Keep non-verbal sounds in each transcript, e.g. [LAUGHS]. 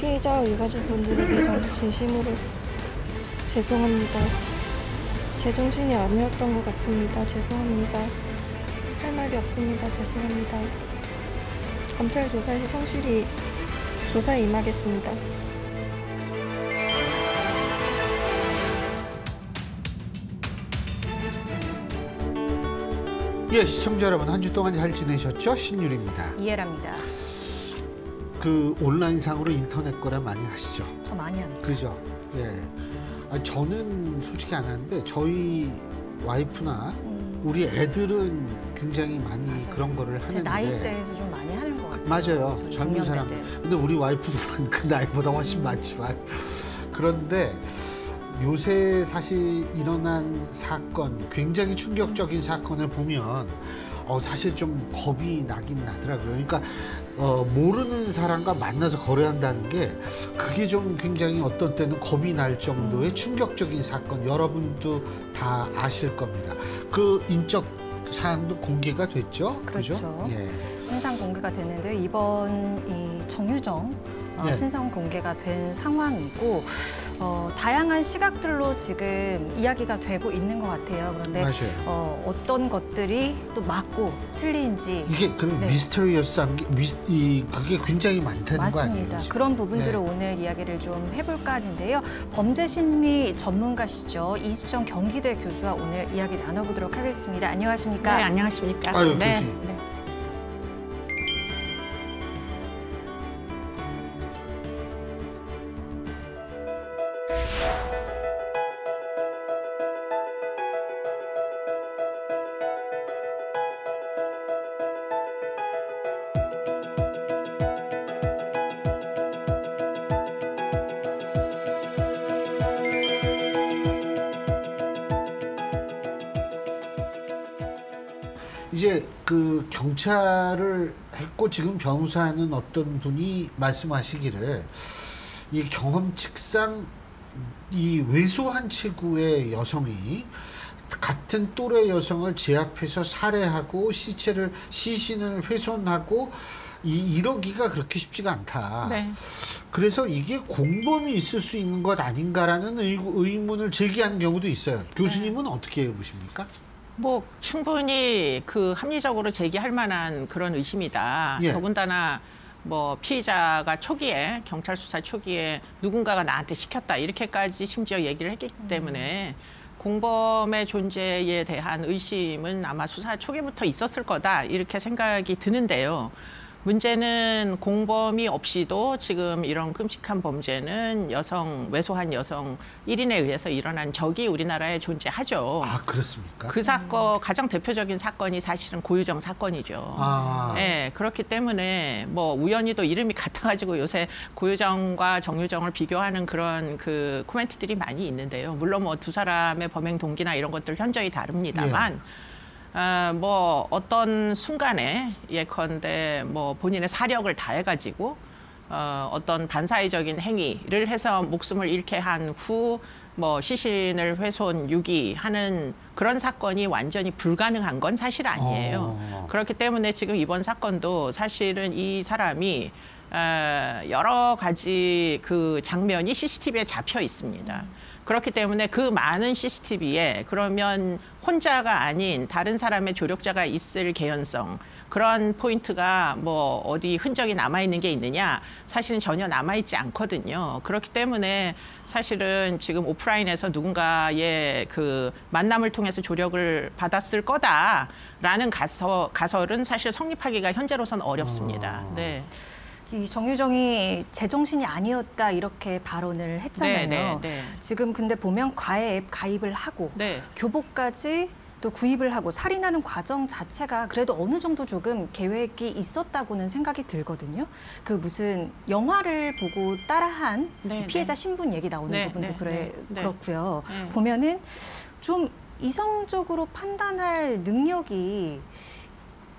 피해자 유가족 분들에게 전 진심으로 죄송합니다. 제정신이 아니었던 것 같습니다. 죄송합니다. 할 말이 없습니다. 죄송합니다. 검찰 조사에서 성실히 조사에 임하겠습니다. 예, 시청자 여러분 한 주 동안 잘 지내셨죠? 신율입니다. 이해랍니다. 그 온라인상으로 인터넷 거래 많이 하시죠? 저 많이 합니다. 그죠? 예. 아, 저는 솔직히 안 하는데 저희 와이프나 음, 우리 애들은 굉장히 많이 맞아요. 그런 거를 제 하는데 나이대에서 좀 많이 하는 것 같아요. 맞아요. 젊은. 사람. 근데 우리 와이프는 그 [LAUGHS] 나이보다 훨씬 많지만 그런데 요새 사실 일어난 사건 굉장히 충격적인 사건을 보면 어, 사실 좀 겁이 나긴 나더라고요. 그러니까 어, 모르는 사람과 만나서 거래한다는 게 그게 좀 굉장히 어떤 때는 겁이 날 정도의 충격적인 사건 여러분도 다 아실 겁니다. 그 인적 사항도 공개가 됐죠. 그죠? 그렇죠. 예. 신상 공개가 됐는데 이번 이 정유정 어, 네. 신상 공개가 된 상황이고 어, 다양한 시각들로 지금 이야기가 되고 있는 것 같아요. 그런데 맞아요. 어, 어떤 것들이 또 맞고 틀린지 이게 그럼 네. 미스터리어스한 게 미스, 이 그게 굉장히 많다는 거 아니에요? 맞습니다. 지금? 그런 부분들을 네. 오늘 이야기를 좀 해볼까 하는데요. 범죄 심리 전문가시죠. 이수정 경기대 교수와 오늘 이야기 나눠보도록 하겠습니다. 안녕하십니까? 네, 안녕하십니까. 아유, 네. 교수님. 경찰을 했고 지금 변호사는 어떤 분이 말씀하시기를 이 경험칙상 이 왜소한 체구의 여성이 같은 또래 여성을 제압해서 살해하고 시체를 시신을 훼손하고 이 이러기가 그렇게 쉽지가 않다. 네. 그래서 이게 공범이 있을 수 있는 것 아닌가라는 의, 의문을 제기하는 경우도 있어요. 교수님은 어떻게 보십니까? 뭐 충분히 그 합리적으로 제기할 만한 그런 의심이다. 예. 더군다나 뭐 피의자가 초기에 경찰 수사 초기에 누군가가 나한테 시켰다 이렇게까지 심지어 얘기를 했기 때문에 공범의 존재에 대한 의심은 아마 수사 초기부터 있었을 거다 이렇게 생각이 드는데요. 문제는 공범이 없이도 지금 이런 끔찍한 범죄는 여성 왜소한 여성 1인에 의해서 일어난 적이 우리나라에 존재하죠. 아 그렇습니까? 그 사건 가장 대표적인 사건이 사실은 고유정 사건이죠. 아, 네, 그렇기 때문에 뭐 우연히도 이름이 같아가지고 요새 고유정과 정유정을 비교하는 그런 그 코멘트들이 많이 있는데요. 물론 뭐 두 사람의 범행 동기나 이런 것들 현저히 다릅니다만. 아, 뭐 어떤 순간에 예컨대 뭐 본인의 사력을 다해가지고 어, 어떤 반사회적인 행위를 해서 목숨을 잃게 한 후 뭐 시신을 훼손 유기하는 그런 사건이 완전히 불가능한 건 사실 아니에요. 어. 그렇기 때문에 지금 이번 사건도 사실은 이 사람이 어, 여러 가지 그 장면이 CCTV에 잡혀 있습니다. 그렇기 때문에 그 많은 CCTV에 그러면 혼자가 아닌 다른 사람의 조력자가 있을 개연성 그런 포인트가 뭐 어디 흔적이 남아 있는 게 있느냐 사실은 전혀 남아 있지 않거든요. 그렇기 때문에 사실은 지금 오프라인에서 누군가의 그 만남을 통해서 조력을 받았을 거다라는 가설 가설은 사실 성립하기가 현재로선 어렵습니다. 아. 네. 이 정유정이 제정신이 아니었다 이렇게 발언을 했잖아요. 네, 네, 네. 지금 근데 보면 과외 앱 가입을 하고 네. 교복까지 또 구입을 하고 살인하는 과정 자체가 그래도 어느 정도 조금 계획이 있었다고는 생각이 들거든요. 그 무슨 영화를 보고 따라한 네, 피해자 네. 신분 얘기 나오는 네, 부분도 네, 그래 네, 네. 그렇고요. 네. 보면은 좀 이성적으로 판단할 능력이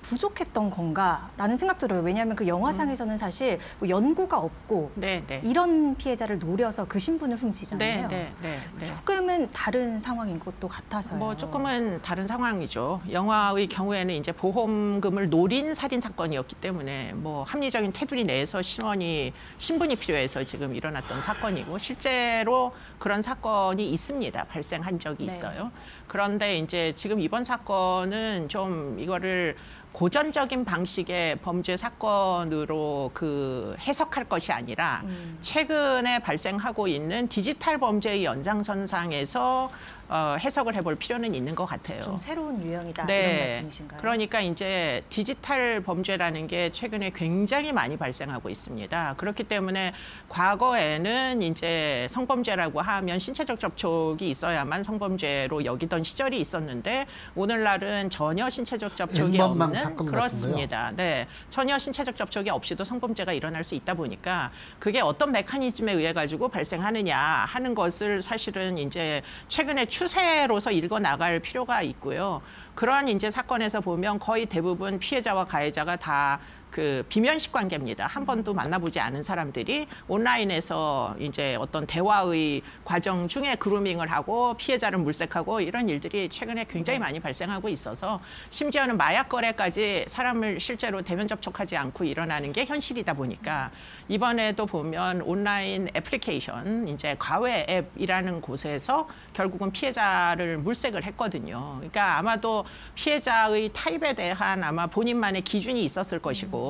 부족했던 건가라는 생각 들어요. 왜냐하면 그 영화상에서는 사실 뭐 연고가 없고 네, 네. 이런 피해자를 노려서 그 신분을 훔치잖아요. 네, 네, 네, 네. 조금은 다른 상황인 것도 같아서요. 뭐 조금은 다른 상황이죠. 영화의 경우에는 이제 보험금을 노린 살인 사건이었기 때문에 뭐 합리적인 테두리 내에서 신원이 신분이 필요해서 지금 일어났던 사건이고 실제로 그런 사건이 있습니다. 발생한 적이 네. 있어요. 그런데 이제 지금 이번 사건은 좀 이거를 고전적인 방식의 범죄 사건으로 그 해석할 것이 아니라 음. 최근에 발생하고 있는 디지털 범죄의 연장선상에서 어, 해석을 해볼 필요는 있는 것 같아요. 좀 새로운 유형이다 네. 이런 말씀이신가요? 그러니까 이제 디지털 범죄라는 게 최근에 굉장히 많이 발생하고 있습니다. 그렇기 때문에 과거에는 이제 성범죄라고 하면 신체적 접촉이 있어야만 성범죄로 여기던 시절이 있었는데 오늘날은 전혀 신체적 접촉이 없는 사건 그렇습니다. 네, 전혀 신체적 접촉이 없이도 성범죄가 일어날 수 있다 보니까 그게 어떤 메커니즘에 의해 가지고 발생하느냐 하는 것을 사실은 이제 최근에 추세로서 읽어 나갈 필요가 있고요. 그러한 이제 사건에서 보면 거의 대부분 피해자와 가해자가 다 그 비면식 관계입니다. 한 번도 만나보지 않은 사람들이 온라인에서 이제 어떤 대화의 과정 중에 그루밍을 하고 피해자를 물색하고 이런 일들이 최근에 굉장히 많이 발생하고 있어서 심지어는 마약 거래까지 사람을 실제로 대면 접촉하지 않고 일어나는 게 현실이다 보니까 이번에도 보면 온라인 애플리케이션 이제 과외 앱이라는 곳에서 결국은 피해자를 물색을 했거든요. 그러니까 아마도 피해자의 타입에 대한 아마 본인만의 기준이 있었을 것이고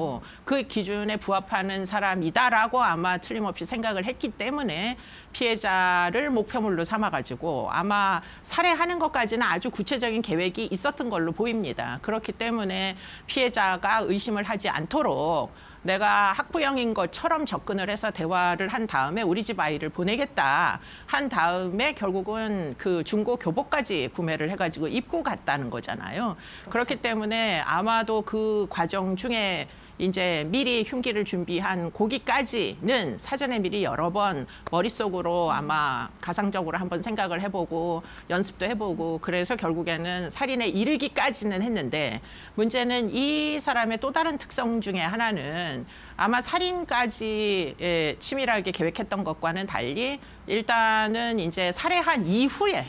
그 기준에 부합하는 사람이다라고 아마 틀림없이 생각을 했기 때문에 피해자를 목표물로 삼아가지고 아마 살해하는 것까지는 아주 구체적인 계획이 있었던 걸로 보입니다. 그렇기 때문에 피해자가 의심을 하지 않도록 내가 학부형인 것처럼 접근을 해서 대화를 한 다음에 우리 집 아이를 보내겠다 한 다음에 결국은 그 중고 교복까지 구매를 해가지고 입고 갔다는 거잖아요. 그렇기 때문에 아마도 그 과정 중에 이제 미리 흉기를 준비한 고기까지는 사전에 미리 여러 번 머릿속으로 아마 가상적으로 한번 생각을 해보고 연습도 해보고 그래서 결국에는 살인에 이르기까지는 했는데 문제는 이 사람의 또 다른 특성 중에 하나는 아마 살인까지 예, 치밀하게 계획했던 것과는 달리 일단은 이제 살해한 이후에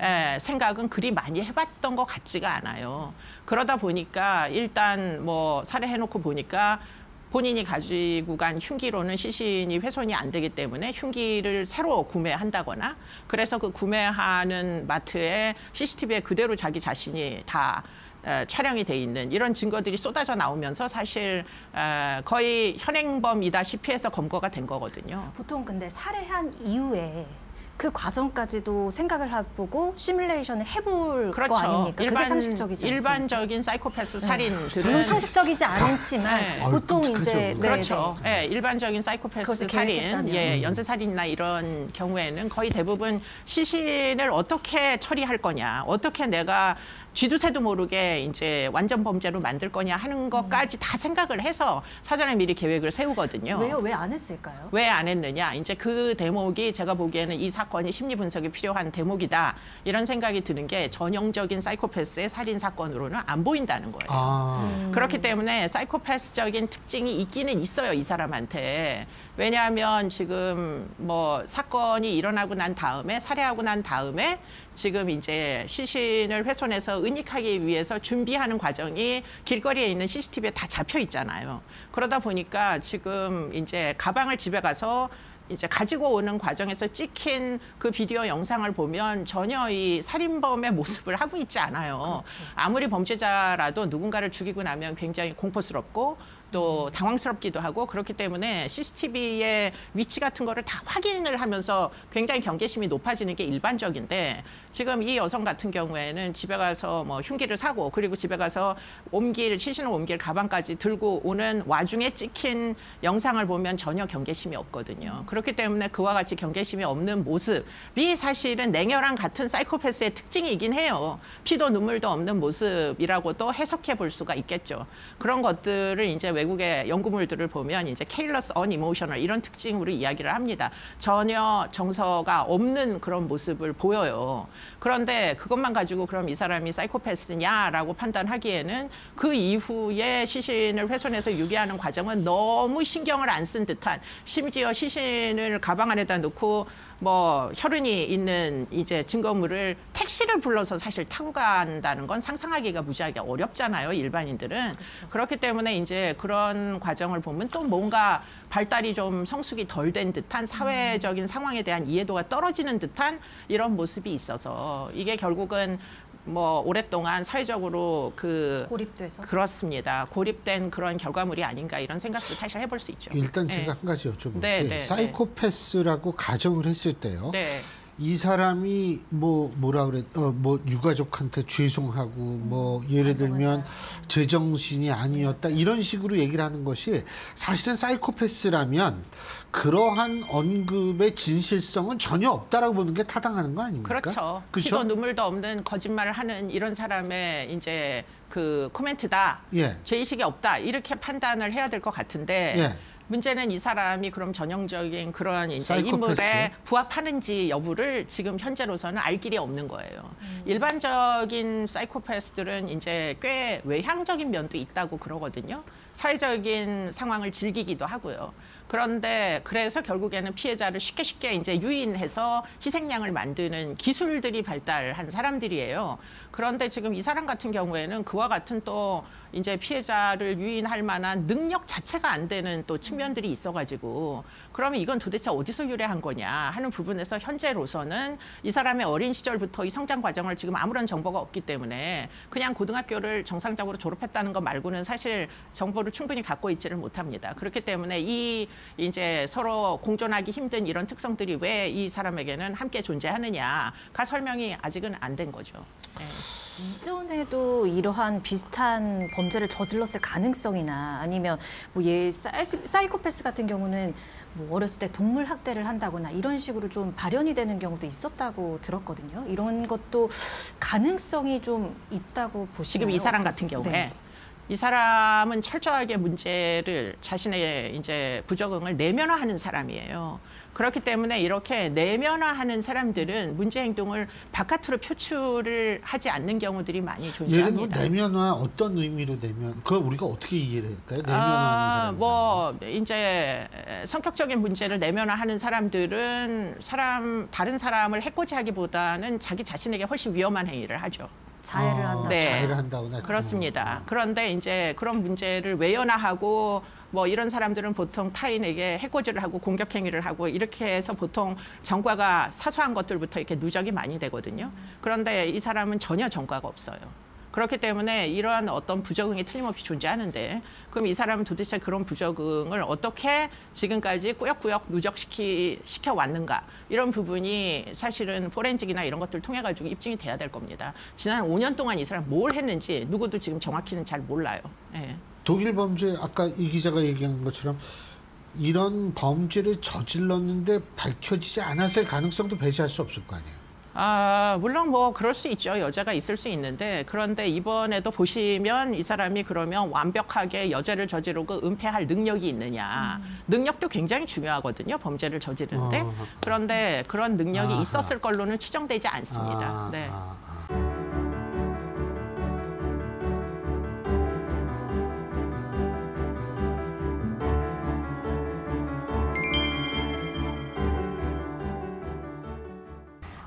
예, 생각은 그리 많이 해봤던 것 같지가 않아요. 그러다 보니까 일단 뭐 살해해놓고 보니까 본인이 가지고 간 흉기로는 시신이 훼손이 안 되기 때문에 흉기를 새로 구매한다거나 그래서 그 구매하는 마트에 CCTV에 그대로 자기 자신이 다 에, 촬영이 돼 있는 이런 증거들이 쏟아져 나오면서 사실 에, 거의 현행범이다시피 해서 검거가 된 거거든요. 보통 근데 살해한 이후에 그 과정까지도 생각을 해보고 시뮬레이션을 해볼 거 아닙니까? 그게 상식적이지 않습니까? 일반적인 사이코패스 물론 살인들은 상식적이지 않지만 네. 보통 아유, 이제 끔찍하죠. 그렇죠. 네, 예, 일반적인 사이코패스 살인. 예, 연쇄 살인이나 이런 경우에는 거의 대부분 시신을 어떻게 처리할 거냐, 어떻게 내가 쥐두새도 모르게 이제 완전 범죄로 만들 거냐 하는 것까지 다 생각을 해서 사전에 미리 계획을 세우거든요. 왜요? 왜 안 했을까요? 왜 안 했느냐? 이제 그 대목이 제가 보기에는 이 사건이 심리 분석이 필요한 대목이다. 이런 생각이 드는 게 전형적인 사이코패스의 살인 사건으로는 안 보인다는 거예요. 아, 그렇기 때문에 사이코패스적인 특징이 있기는 있어요, 이 사람한테. 왜냐하면 지금 뭐 사건이 일어나고 난 다음에 살해하고 난 다음에 지금 이제 시신을 훼손해서 은닉하기 위해서 준비하는 과정이 길거리에 있는 CCTV에 다 잡혀 있잖아요. 그러다 보니까 지금 이제 가방을 집에 가서 이제 가지고 오는 과정에서 찍힌 그 비디오 영상을 보면 전혀 이 살인범의 모습을 하고 있지 않아요. 아무리 범죄자라도 누군가를 죽이고 나면 굉장히 공포스럽고 또 당황스럽기도 하고 그렇기 때문에 CCTV의 위치 같은 거를 다 확인을 하면서 굉장히 경계심이 높아지는 게 일반적인데 지금 이 여성 같은 경우에는 집에 가서 뭐 흉기를 사고 그리고 집에 가서 옮길 시신을 옮길 가방까지 들고 오는 와중에 찍힌 영상을 보면 전혀 경계심이 없거든요. 그렇기 때문에 그와 같이 경계심이 없는 모습이 사실은 냉혈한 같은 사이코패스의 특징이긴 해요. 피도 눈물도 없는 모습이라고도 해석해 볼 수가 있겠죠. 그런 것들을 이제 외국의 연구물들을 보면 이제 careless, unemotional 이런 특징으로 이야기를 합니다. 전혀 정서가 없는 그런 모습을 보여요. 그런데 그것만 가지고 그럼 이 사람이 사이코패스냐라고 판단하기에는 그 이후에 시신을 훼손해서 유기하는 과정은 너무 신경을 안 쓴 듯한 심지어 시신을 가방 안에다 넣고 뭐 혈흔이 있는 이제 증거물을 택시를 불러서 사실 타고 간다는 건 상상하기가 무지하게 어렵잖아요 일반인들은. 그렇기 때문에 이제 그런 과정을 보면 또 뭔가 발달이 좀 성숙이 덜 된 듯한 사회적인 상황에 대한 이해도가 떨어지는 듯한 이런 모습이 있어서 이게 결국은 뭐 오랫동안 사회적으로 그 고립돼서 그렇습니다 고립된 그런 결과물이 아닌가 이런 생각도 사실 해볼 수 있죠. 일단 네. 제가 한 가지 여쭤볼게요. 네, 네, 네. 사이코패스라고 가정을 했을 때요. 네. 이 사람이 뭐 뭐라 그래 어뭐 유가족한테 죄송하고 뭐 예를 들면 제정신이 아니었다 이런 식으로 얘기를 하는 것이 사실은 사이코패스라면 그러한 언급의 진실성은 전혀 없다라고 보는 게 타당하는 거 아닙니까? 그렇죠. 그렇죠? 피도 눈물도 없는 거짓말을 하는 이런 사람의 이제 그 코멘트다. 예. 죄의식이 없다. 이렇게 판단을 해야 될 것 같은데 예. 문제는 이 사람이 그럼 전형적인 그런 이제 사이코패스? 인물에 부합하는지 여부를 지금 현재로서는 알 길이 없는 거예요. 음. 일반적인 사이코패스들은 이제 꽤 외향적인 면도 있다고 그러거든요. 사회적인 상황을 즐기기도 하고요. 그런데 그래서 결국에는 피해자를 쉽게 쉽게 이제 유인해서 희생양을 만드는 기술들이 발달한 사람들이에요. 그런데 지금 이 사람 같은 경우에는 그와 같은 또 이제 피해자를 유인할 만한 능력 자체가 안 되는 또 측면들이 있어가지고 그러면 이건 도대체 어디서 유래한 거냐 하는 부분에서 현재로서는 이 사람의 어린 시절부터 이 성장 과정을 지금 아무런 정보가 없기 때문에 그냥 고등학교를 정상적으로 졸업했다는 것 말고는 사실 정보를 충분히 갖고 있지를 못합니다. 그렇기 때문에 이 이제 서로 공존하기 힘든 이런 특성들이 왜 이 사람에게는 함께 존재하느냐가 설명이 아직은 안 된 거죠. 네. 이전에도 이러한 비슷한 범죄를 저질렀을 가능성이나 아니면 뭐얘 사이코패스 같은 경우는 뭐 어렸을 때 동물 학대를 한다거나 이런 식으로 좀 발현이 되는 경우도 있었다고 들었거든요. 이런 것도 가능성이 좀 있다고 보시나요? 지금 이 사람 같은? 경우에 네. 이 사람은 철저하게 문제를 자신의 이제 부적응을 내면화하는 사람이에요. 그렇기 때문에 이렇게 내면화하는 사람들은 문제 행동을 바깥으로 표출을 하지 않는 경우들이 많이 예를 들어 존재합니다. 내면화 어떤 의미로 내면 그걸 우리가 어떻게 이해를 할까요? 내면화하는 아. 뭐 이제 성격적인 문제를 내면화하는 사람들은 사람 다른 사람을 해코지하기보다는 자기 자신에게 훨씬 위험한 행위를 하죠. 자해를 한다. 네. 자해를 한다거나 그렇습니다. 그런데 이제 그런 문제를 외연화하고 뭐 이런 사람들은 보통 타인에게 해코지를 하고 공격 행위를 하고 이렇게 해서 보통 전과가 사소한 것들부터 이렇게 누적이 많이 되거든요. 그런데 이 사람은 전혀 전과가 없어요. 그렇기 때문에 이러한 어떤 부적응이 틀림없이 존재하는데 그럼 이 사람은 도대체 그런 부적응을 어떻게 지금까지 꾸역꾸역 누적시키 시켜 왔는가 이런 부분이 사실은 포렌직이나 이런 것들 을 통해 가지고 입증이 돼야 될 겁니다. 지난 5년 동안 이 사람 뭘 했는지 누구도 지금 정확히는 잘 몰라요. 예. 독일 범죄 아까 이 기자가 얘기한 것처럼 이런 범죄를 저질렀는데 밝혀지지 않았을 가능성도 배제할 수 없을 거 아니에요. 아, 물론 뭐 그럴 수 있죠. 여자가 있을 수 있는데 그런데 이번에도 보시면 이 사람이 그러면 완벽하게 여죄를 저지르고 은폐할 능력이 있느냐. 능력도 굉장히 중요하거든요. 범죄를 저지르는데. 어. 그런데 그런 능력이 아하. 있었을 걸로는 추정되지 않습니다. 아, 네. 아, 아.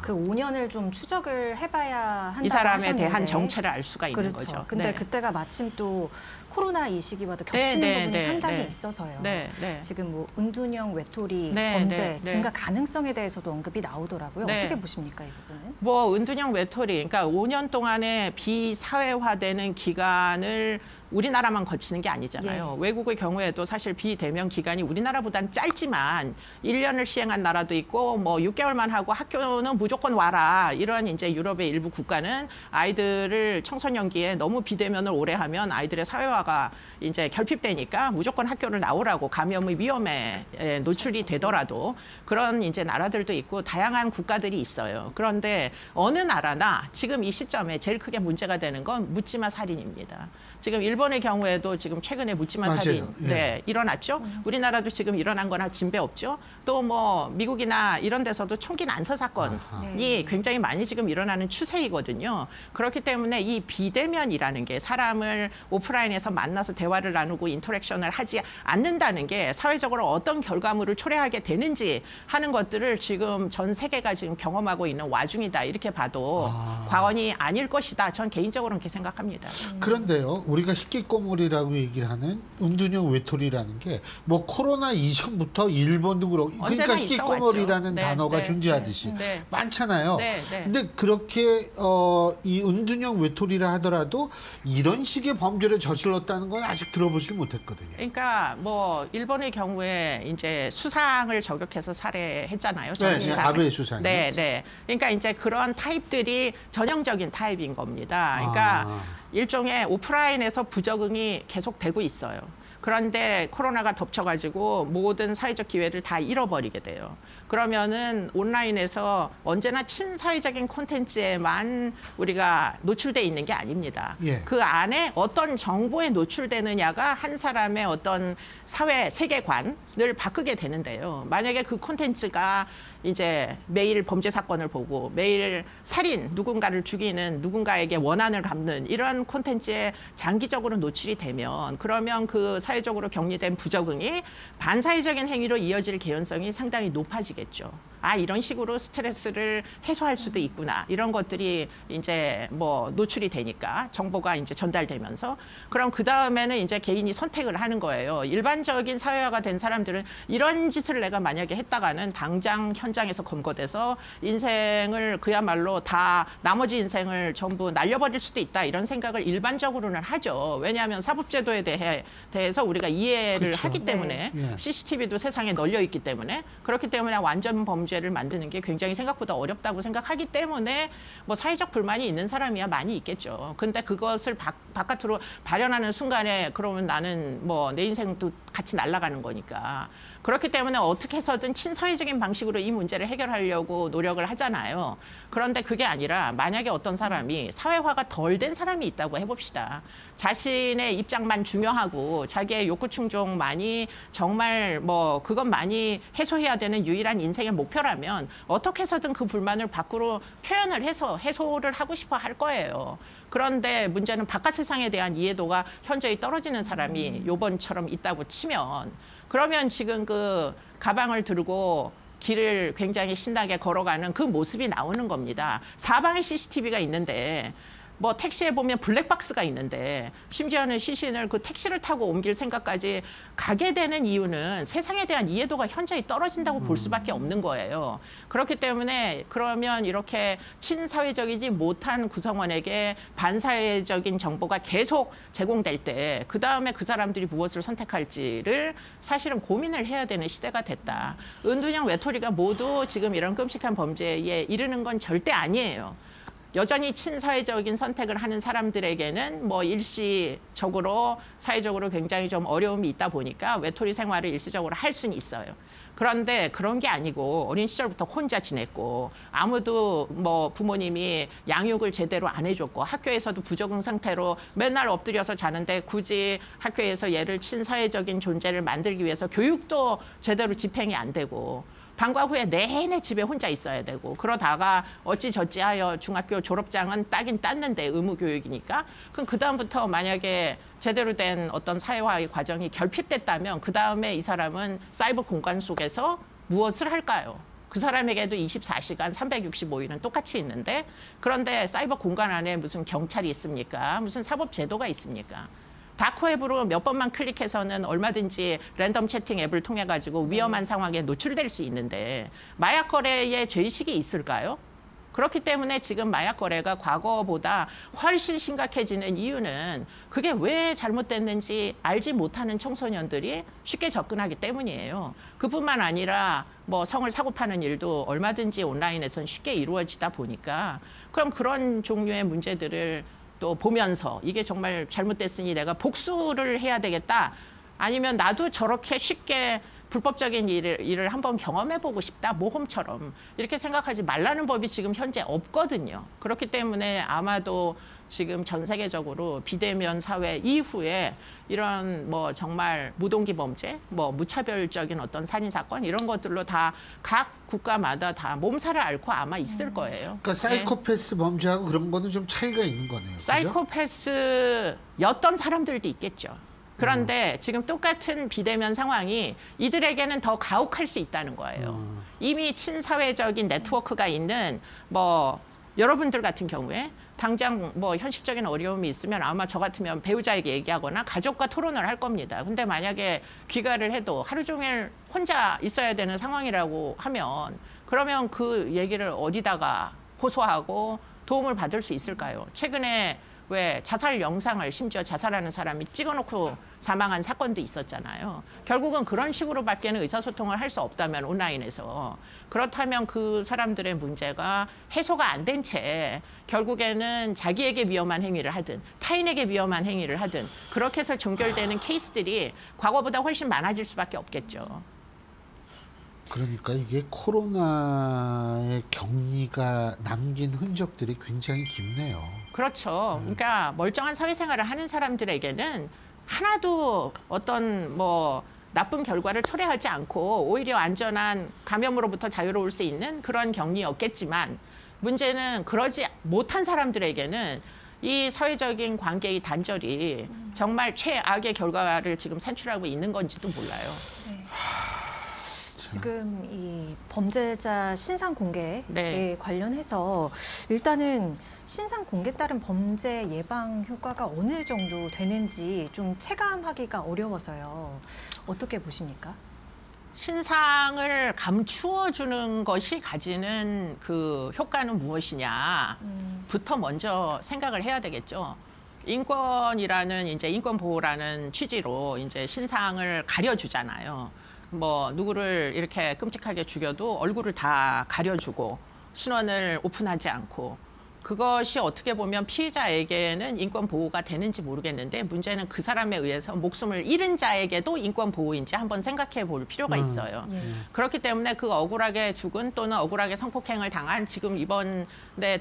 그 5년을 좀 추적을 해봐야 한다고 이 사람에 하셨는데. 대한 정체를 알 수가 있는 그렇죠. 거죠. 근데 네. 그때가 마침 또 코로나 이 시기와도 겹치는 네, 네, 부분이 네, 상당히 네. 있어서요. 네, 네. 지금 뭐 은둔형 외톨이 네, 범죄 네, 네. 증가 가능성에 대해서도 언급이 나오더라고요. 네. 어떻게 보십니까 이 부분은? 뭐 은둔형 외톨이, 그러니까 5년 동안의 비사회화되는 기간을 우리나라만 거치는 게 아니잖아요. 외국의 경우에도 사실 비대면 기간이 우리나라보다는 짧지만 1년을 시행한 나라도 있고 뭐 6개월만 하고 학교는 무조건 와라. 이런 이제 유럽의 일부 국가는 아이들을 청소년기에 너무 비대면을 오래 하면 아이들의 사회화가 이제 결핍되니까 무조건 학교를 나오라고 감염의 위험에 예, 노출이 되더라도 그런 이제 나라들도 있고 다양한 국가들이 있어요. 그런데 어느 나라나 지금 이 시점에 제일 크게 문제가 되는 건 묻지마 살인입니다. 지금 일본의 경우에도 지금 최근에 묻지마. 살인 예. 네, 일어났죠. 우리나라도 지금 일어난 거나 진배 없죠. 또 뭐 미국이나 이런 데서도 총기 난사 사건이 네. 굉장히 많이 지금 일어나는 추세이거든요. 그렇기 때문에 이 비대면이라는 게 사람을 오프라인에서 만나서 대화를 나누고 인터랙션을 하지 않는다는 게 사회적으로 어떤 결과물을 초래하게 되는지 하는 것들을 지금 전 세계가 지금 경험하고 있는 와중이다. 이렇게 봐도 아. 과언이 아닐 것이다. 전 개인적으로 그렇게 생각합니다. 그런데요, 우리가 희귀꼬물이라고 얘기를 하는 은둔형 외톨이라는 게 뭐 코로나 이전부터 일본도 그렇고 그러니까 왔죠. 네, 단어가 네, 존재하듯이 네, 네. 많잖아요. 네, 네. 근데 그렇게 어, 이 은둔형 외톨이라 하더라도 이런 식의 범죄를 저질렀다는 건 아직 들어보질 못했거든요. 그러니까 뭐 일본의 경우에 이제 수상을 저격해서 살해했잖아요. 네, 네. 아베 수상이요. 네, 네. 그러니까 이제 그런 타입들이 전형적인 타입인 겁니다. 그러니까 아. 일종의 오프라인에서 부적응이 계속되고 있어요. 그런데 코로나가 덮쳐가지고 모든 사회적 기회를 다 잃어버리게 돼요. 그러면은 온라인에서 언제나 친사회적인 콘텐츠에만 우리가 노출돼 있는 게 아닙니다. 예. 그 안에 어떤 정보에 노출되느냐가 한 사람의 어떤 사회 세계관을 바꾸게 되는데요. 만약에 그 콘텐츠가 이제 매일 범죄 사건을 보고 매일 살인 누군가를 죽이는 누군가에게 원한을 갚는 이런 콘텐츠에 장기적으로 노출이 되면 그러면 그 사회적으로 격리된 부적응이 반사회적인 행위로 이어질 개연성이 상당히 높아지겠죠. 아 이런 식으로 스트레스를 해소할 수도 있구나 이런 것들이 이제 뭐 노출이 되니까 정보가 이제 전달되면서 그럼 그 다음에는 이제 개인이 선택을 하는 거예요. 일반적인 사회화가 된 사람들은 이런 짓을 내가 만약에 했다가는 당장 현 장에서 검거돼서 인생을 그야말로 다 나머지 인생을 전부 날려버릴 수도 있다 이런 생각을 일반적으로는 하죠. 왜냐하면 사법제도에 대해 대해서 우리가 이해를 그렇죠. 하기 때문에 네. 예. CCTV도 세상에 널려 있기 때문에 그렇기 때문에 완전 범죄를 만드는 게 굉장히 생각보다 어렵다고 생각하기 때문에 뭐 사회적 불만이 있는 사람이야 많이 있겠죠. 근데 그것을 바, 바깥으로 발현하는 순간에 그러면 나는 뭐 내 인생도 같이 날아가는 거니까. 그렇기 때문에 어떻게 해서든 친사회적인 방식으로 이 문제를 해결하려고 노력을 하잖아요. 그런데 그게 아니라 만약에 어떤 사람이 사회화가 덜 된 사람이 있다고 해봅시다. 자신의 입장만 중요하고 자기의 욕구 충족만이 정말 뭐 그것 많이 해소해야 되는 유일한 인생의 목표라면 어떻게 해서든 그 불만을 밖으로 표현을 해서 해소를 하고 싶어 할 거예요. 그런데 문제는 바깥 세상에 대한 이해도가 현저히 떨어지는 사람이 요번처럼 있다고 치면 그러면 지금 그 가방을 들고 길을 굉장히 신나게 걸어가는 그 모습이 나오는 겁니다. 사방에 CCTV가 있는데 뭐 택시에 보면 블랙박스가 있는데 심지어는 시신을 그 택시를 타고 옮길 생각까지 가게 되는 이유는 세상에 대한 이해도가 현저히 떨어진다고 볼 수밖에 없는 거예요. 그렇기 때문에 그러면 이렇게 친사회적이지 못한 구성원에게 반사회적인 정보가 계속 제공될 때 그 다음에 그 사람들이 무엇을 선택할지를 사실은 고민을 해야 되는 시대가 됐다. 은둔형 외톨이가 모두 지금 이런 끔찍한 범죄에 이르는 건 절대 아니에요. 여전히 친사회적인 선택을 하는 사람들에게는 뭐 일시적으로 사회적으로 굉장히 좀 어려움이 있다 보니까 외톨이 생활을 일시적으로 할 수는 있어요. 그런데 그런 게 아니고 어린 시절부터 혼자 지냈고 아무도 뭐 부모님이 양육을 제대로 안 해줬고 학교에서도 부적응 상태로 맨날 엎드려서 자는데 굳이 학교에서 얘를 친사회적인 존재를 만들기 위해서 교육도 제대로 집행이 안 되고 방과 후에 내내 집에 혼자 있어야 되고 그러다가 어찌저찌하여 중학교 졸업장은 따긴 땄는데 의무 교육이니까 그럼 그 다음부터 만약에 제대로 된 어떤 사회화의 과정이 결핍됐다면 그 다음에 이 사람은 사이버 공간 속에서 무엇을 할까요? 그 사람에게도 24시간 365일은 똑같이 있는데 그런데 사이버 공간 안에 무슨 경찰이 있습니까? 무슨 사법 제도가 있습니까? 다크 웹으로 몇 번만 클릭해서는 얼마든지 랜덤 채팅 앱을 통해 가지고 위험한 상황에 노출될 수 있는데 마약 거래에 죄의식이 있을까요? 그렇기 때문에 지금 마약 거래가 과거보다 훨씬 심각해지는 이유는 그게 왜 잘못됐는지 알지 못하는 청소년들이 쉽게 접근하기 때문이에요. 그뿐만 아니라 뭐 성을 사고 파는 일도 얼마든지 온라인에선 쉽게 이루어지다 보니까 그럼 그런 종류의 문제들을 또 보면서 이게 정말 잘못됐으니 내가 복수를 해야 되겠다. 아니면 나도 저렇게 쉽게 불법적인 일을, 일을 한번 경험해보고 싶다 모험처럼 이렇게 생각하지 말라는 법이 지금 현재 없거든요. 그렇기 때문에 아마도 지금 전 세계적으로 비대면 사회 이후에 이런 뭐 정말 무동기 범죄, 뭐 무차별적인 어떤 살인 사건 이런 것들로 다 각 국가마다 다 몸살을 앓고 아마 있을 거예요. 그러니까 네. 사이코패스 범죄하고 그런 거는 좀 차이가 있는 거네요. 그죠? 사이코패스였던 사람들도 있겠죠. 그런데 지금 똑같은 비대면 상황이 이들에게는 더 가혹할 수 있다는 거예요. 이미 친사회적인 네트워크가 있는 뭐 여러분들 같은 경우에 당장 뭐 현실적인 어려움이 있으면 아마 저 같으면 배우자에게 얘기하거나 가족과 토론을 할 겁니다. 근데 만약에 귀가를 해도 하루 종일 혼자 있어야 되는 상황이라고 하면 그러면 그 얘기를 어디다가 호소하고 도움을 받을 수 있을까요? 최근에 왜 자살 영상을 심지어 자살하는 사람이 찍어놓고 사망한 사건도 있었잖아요. 결국은 그런 식으로밖에는 의사소통을 할 수 없다면 온라인에서 그렇다면 그 사람들의 문제가 해소가 안 된 채 결국에는 자기에게 위험한 행위를 하든 타인에게 위험한 행위를 하든 그렇게 해서 종결되는 케이스들이 과거보다 훨씬 많아질 수밖에 없겠죠. 그러니까 이게 코로나의 격리가 남긴 흔적들이 굉장히 깊네요. 그렇죠. 그러니까 멀쩡한 사회생활을 하는 사람들에게는 하나도 어떤 뭐 나쁜 결과를 초래하지 않고 오히려 안전한 감염으로부터 자유로울 수 있는 그런 격리였겠지만 문제는 그러지 못한 사람들에게는 이 사회적인 관계의 단절이 정말 최악의 결과를 지금 산출하고 있는 건지도 몰라요. 지금 이 범죄자 신상 공개에 네. 관련해서 일단은 신상 공개 따른 범죄 예방 효과가 어느 정도 되는지 좀 체감하기가 어려워서요. 어떻게 보십니까? 신상을 감추어 주는 것이 가지는 그 효과는 무엇이냐? 음, 부터 먼저 생각을 해야 되겠죠. 인권이라는 이제 인권 보호라는 취지로 이제 신상을 가려주잖아요. 뭐 누구를 이렇게 끔찍하게 죽여도 얼굴을 다 가려주고 신원을 오픈하지 않고 그것이 어떻게 보면 피해자에게는 인권 보호가 되는지 모르겠는데 문제는 그 사람에 의해서 목숨을 잃은 자에게도 인권 보호인지 한번 생각해 볼 필요가 음. 있어요. 예. 그렇기 때문에 그 억울하게 죽은 또는 억울하게 성폭행을 당한 지금 이번에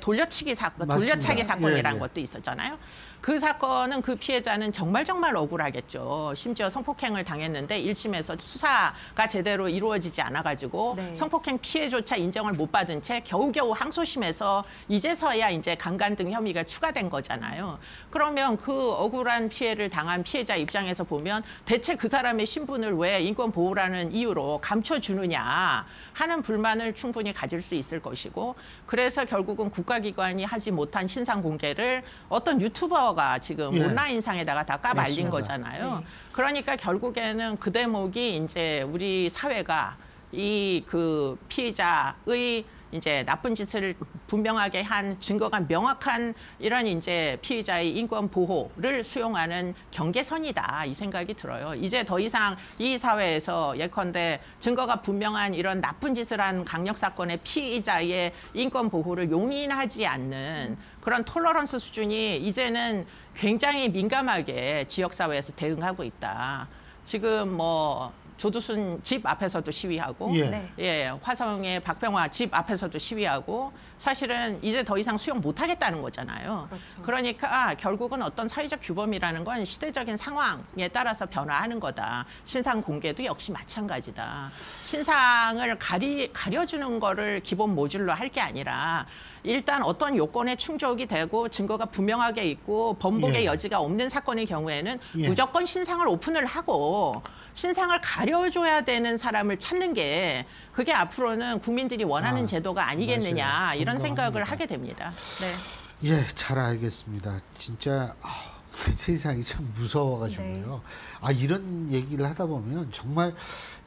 돌려치기 사건. 돌려차기 사건이라는 예, 예. 것도 있었잖아요. 그 사건은 그 피해자는 정말 정말 억울하겠죠. 심지어 성폭행을 당했는데 1심에서 수사가 제대로 이루어지지 않아가지고 네. 성폭행 피해조차 인정을 못 받은 채 겨우겨우 항소심에서 이제서야 이제 강간 등 혐의가 추가된 거잖아요. 그러면 그 억울한 피해를 당한 피해자 입장에서 보면 대체 그 사람의 신분을 왜 인권 보호라는 이유로 감춰주느냐 하는 불만을 충분히 가질 수 있을 것이고 그래서 결국은 국가기관이 하지 못한 신상 공개를 어떤 유튜버 가 지금 예. 온라인상에다가 다 까발린. 거잖아요. 네. 그러니까 결국에는 그 대목이 이제 우리 사회가 이 그 피해자의 이제 나쁜 짓을 분명하게 한 증거가 명확한 이런 이제 피의자의 인권 보호를 수용하는 경계선이다 이 생각이 들어요. 이제 더 이상 이 사회에서 예컨대 증거가 분명한 이런 나쁜 짓을 한 강력 사건의 피의자의 인권 보호를 용인하지 않는 그런 톨러런스 수준이 이제는 굉장히 민감하게 지역 사회에서 대응하고 있다. 지금 뭐 조두순 집 앞에서도 시위하고 예. 네. 예, 화성의 박병화 집 앞에서도 시위하고 사실은 이제 더 이상 수용 못 하겠다는 거잖아요. 그렇죠. 그러니까 결국은 어떤 사회적 규범이라는 건 시대적인 상황에 따라서 변화하는 거다. 신상 공개도 역시 마찬가지다. 신상을 가리, 가려주는 거를 기본 모듈로 할 게 아니라 일단 어떤 요건에 충족이 되고 증거가 분명하게 있고 번복의 예. 여지가 없는 사건의 경우에는 예. 무조건 신상을 오픈을 하고 신상을 가려줘야 되는 사람을 찾는 게 그게 앞으로는 국민들이 원하는 아, 제도가 아니겠느냐 맞아요. 이런 생각을. 하게 됩니다. 네. 예, 잘 알겠습니다. 진짜 아, 세상이 참 무서워가지고요. 아 이런 얘기를 하다 보면 정말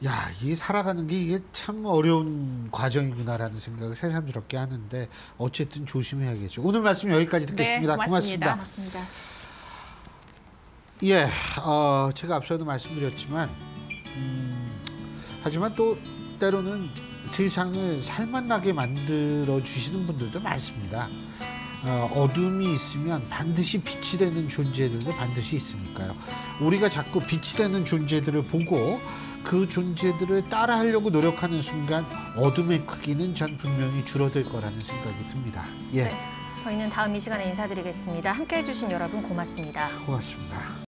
야, 이 살아가는 게 이게 참 어려운 과정이구나라는 생각을 새삼스럽게 하는데 어쨌든 조심해야겠죠. 오늘 말씀 여기까지 듣겠습니다. 네, 고맙습니다. 맞습니다. 예, 어, 제가 앞서도 말씀드렸지만, 음, 하지만 또 때로는 세상을 살맛나게 만들어 주시는 분들도 많습니다. 어, 어둠이 있으면 반드시 빛이 되는 존재들도 반드시 있으니까요. 우리가 자꾸 빛이 되는 존재들을 보고 그 존재들을 따라하려고 노력하는 순간 어둠의 크기는 전 분명히 줄어들 거라는 생각이 듭니다. 예, 저희는 다음 이 시간에 인사드리겠습니다. 함께해 주신 여러분 고맙습니다. 고맙습니다.